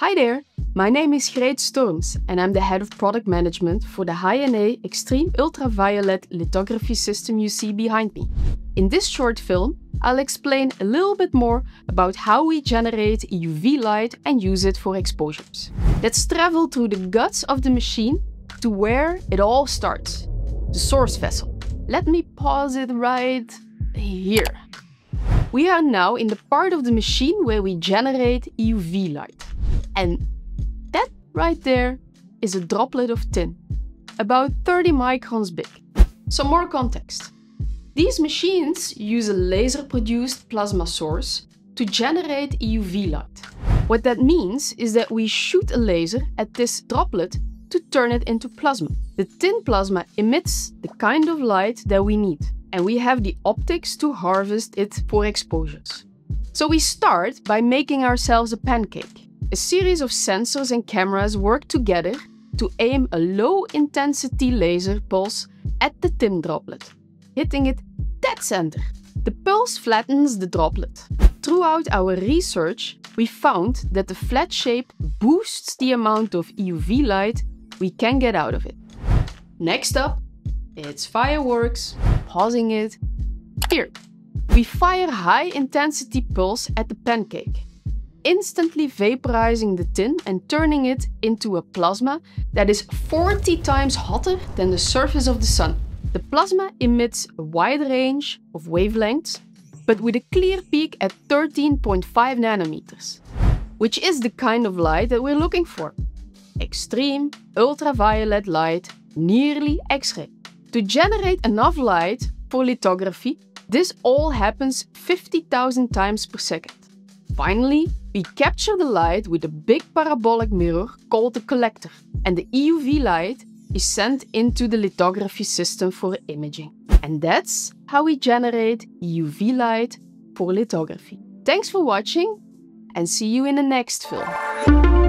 Hi there, my name is Greet Storms and I'm the head of product management for the High-NA Extreme Ultraviolet Lithography system you see behind me. In this short film, I'll explain a little bit more about how we generate EUV light and use it for exposures. Let's travel through the guts of the machine to where it all starts, the source vessel. Let me pause it right here. We are now in the part of the machine where we generate EUV light. And that right there is a droplet of tin, about 30 microns big. Some more context. These machines use a laser-produced plasma source to generate EUV light. What that means is that we shoot a laser at this droplet to turn it into plasma. The tin plasma emits the kind of light that we need, and we have the optics to harvest it for exposures. So we start by making ourselves a pancake. A series of sensors and cameras work together to aim a low-intensity laser pulse at the tin droplet, hitting it dead center. The pulse flattens the droplet. Throughout our research, we found that the flat shape boosts the amount of EUV light we can get out of it. Next up, it's fireworks, pausing it. Here, we fire high intensity pulse at the pancake, instantly vaporizing the tin and turning it into a plasma that is 40 times hotter than the surface of the sun. The plasma emits a wide range of wavelengths, but with a clear peak at 13.5 nanometers, which is the kind of light that we're looking for. Extreme ultraviolet light, nearly X-ray. To generate enough light for lithography, this all happens 50,000 times per second. Finally, we capture the light with a big parabolic mirror called a collector, and the EUV light is sent into the lithography system for imaging. And that's how we generate EUV light for lithography. Thanks for watching and see you in the next film.